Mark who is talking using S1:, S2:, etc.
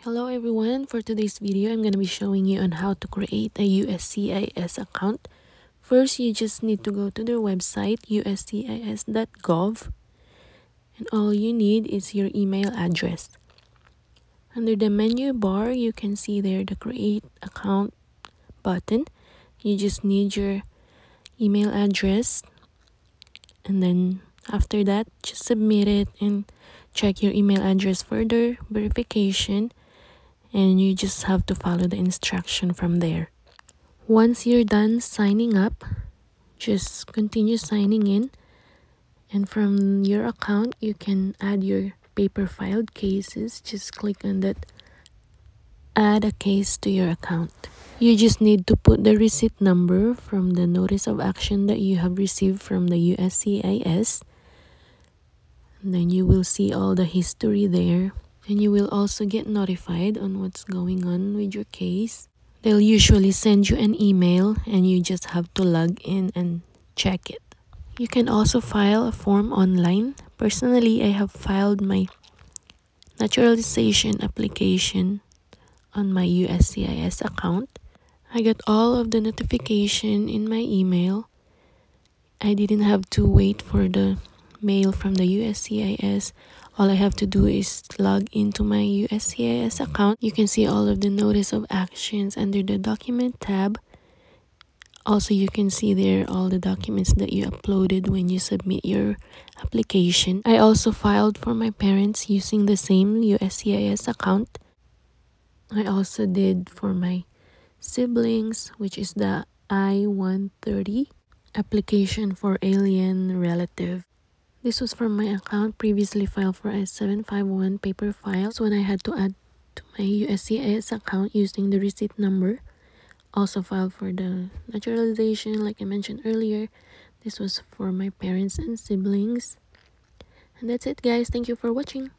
S1: Hello everyone, for today's video I'm going to be showing you on how to create a USCIS account. First, you just need to go to their website uscis.gov and all you need is your email address. Under the menu bar, you can see there the create account button. You just need your email address and then after that just submit it and check your email address for the verification and you just have to follow the instruction from there. Once you're done signing up, just continue signing in and from your account you can add your paper filed cases. Just click on that add a case to your account. You just need to put the receipt number from the notice of action that you have received from the USCIS. And then you will see all the history there and you will also get notified on what's going on with your case. They'll usually send you an email and you just have to log in and check it. You can also file a form online. Personally, I have filed my naturalization application on my USCIS account. I got all of the notification in my email. I didn't have to wait for the mail from the USCIS all I have to do is log into my USCIS account. You can see all of the notice of actions under the document tab. Also, you can see there all the documents that you uploaded when you submit your application. I also filed for my parents using the same USCIS account. I also did for my siblings, which is the I-130 application for alien relative. This was from my account previously filed for a 751 paper files when I had to add to my USCIS account using the receipt number. Also filed for the naturalization like I mentioned earlier. This was for my parents and siblings. And that's it guys. Thank you for watching.